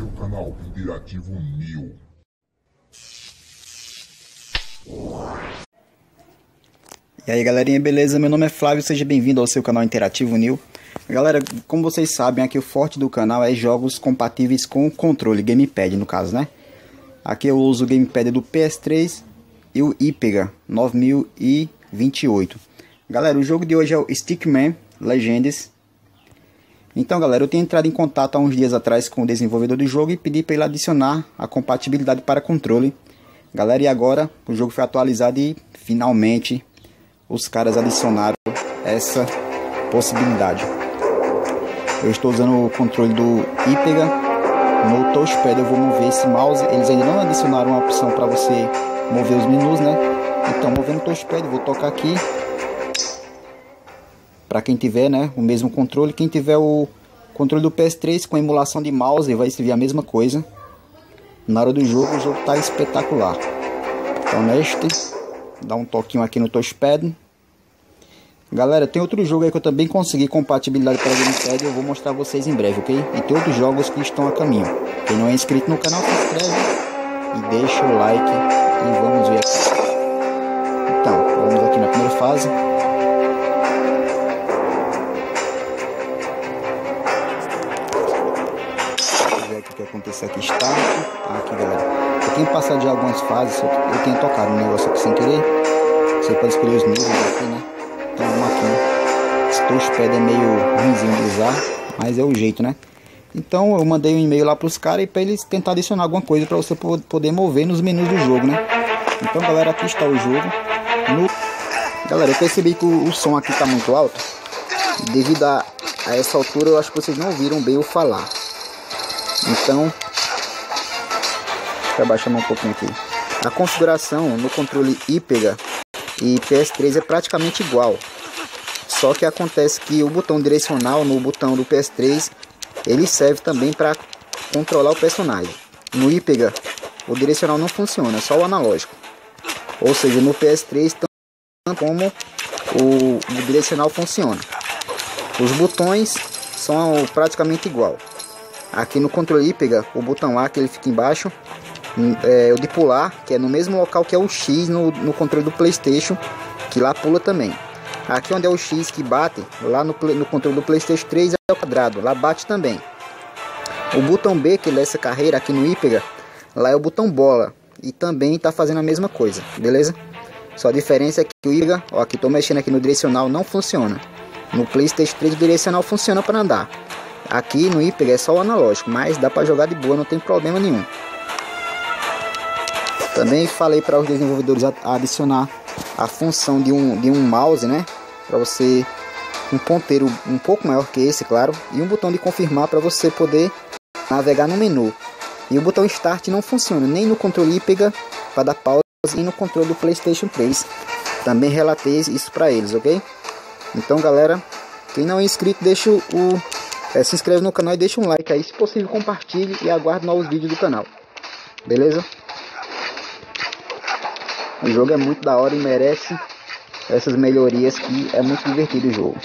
seu canal Interativo New. E aí galerinha, beleza? Meu nome é Flávio, seja bem-vindo ao seu canal Interativo New. Galera, como vocês sabem, aqui o forte do canal é jogos compatíveis com o controle, gamepad no caso, né? Aqui eu uso o gamepad do PS3 e o IPEGA 9028. Galera, o jogo de hoje é o Stickman Legends. Então galera, eu tenho entrado em contato há uns dias atrás com o desenvolvedor do jogo e pedi para ele adicionar a compatibilidade para controle. Galera, e agora o jogo foi atualizado e finalmente os caras adicionaram essa possibilidade. Eu estou usando o controle do IPEGA no touchpad. Eu vou mover esse mouse. Eles ainda não adicionaram uma opção para você mover os menus, né? Então, movendo o touchpad, vou tocar aqui. Para quem tiver, né, o mesmo controle. Quem tiver o controle do PS3 com emulação de mouse, vai servir a mesma coisa. Na hora do jogo, o jogo está espetacular. Então, neste, dá um toquinho aqui no touchpad. Galera, tem outro jogo aí que eu também consegui compatibilidade para Gamepad eu vou mostrar vocês em breve, ok? E tem outros jogos que estão a caminho. Quem não é inscrito no canal, se inscreve e deixa o like e vamos ver aqui. Então, vamos aqui na primeira fase. O que aconteceu aqui. Start. Aqui, galera. Eu tenho passado de algumas fases, eu tenho tocado um negócio aqui sem querer. Você pode escolher os níveis aqui, né? Então vamos aqui. Esse touchpad é meio ruimzinho de usar, mas é o jeito, né? Então eu mandei um e-mail lá pros caras e para eles tentar adicionar alguma coisa para você poder mover nos menus do jogo, né? Então galera, aqui está o jogo. No... Galera, eu percebi que o, o som aqui tá muito alto. Devido a, a essa altura, eu acho que vocês não ouviram bem eu falar. Então, deixa eu abaixar um pouquinho aqui. A configuração no controle IPEGA e PS3 é praticamente igual. Só que acontece que o botão direcional no botão do PS3 ele serve também para controlar o personagem. No IPEGA o direcional não funciona, só o analógico. Ou seja, no PS3 tanto como o, o direcional funciona. Os botões são praticamente igual. Aqui no controle IPEGA, o botão A que ele fica embaixo, é, o de pular, que é no mesmo local que é o X no, no controle do Playstation, que lá pula também. Aqui onde é o X que bate, lá no, no controle do Playstation 3 é o quadrado, lá bate também. O botão B, que é essa carreira aqui no IPEGA, lá é o botão bola, e também está fazendo a mesma coisa, beleza? Só a diferença é que o IPEGA, ó, aqui estou mexendo aqui no direcional, não funciona. No Playstation 3 o direcional funciona para andar. Aqui no IPEGA é só o analógico, mas dá para jogar de boa, não tem problema nenhum. Também falei para os desenvolvedores adicionar a função de um, de um mouse, né? Para você um ponteiro um pouco maior que esse, claro, e um botão de confirmar para você poder navegar no menu. E o botão Start não funciona nem no controle IPEGA para dar pausa e no controle do PlayStation 3. Também relatei isso para eles, ok? Então, galera, quem não é inscrito, deixa o é, se inscreve no canal e deixa um like aí, se possível compartilhe e aguarde novos vídeos do canal. Beleza? O jogo é muito da hora e merece essas melhorias que é muito divertido o jogo.